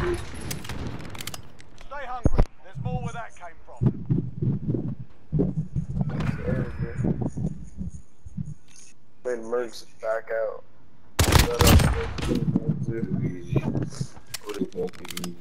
Stay hungry. There's more where that came from. Made Mercs back out. What is that?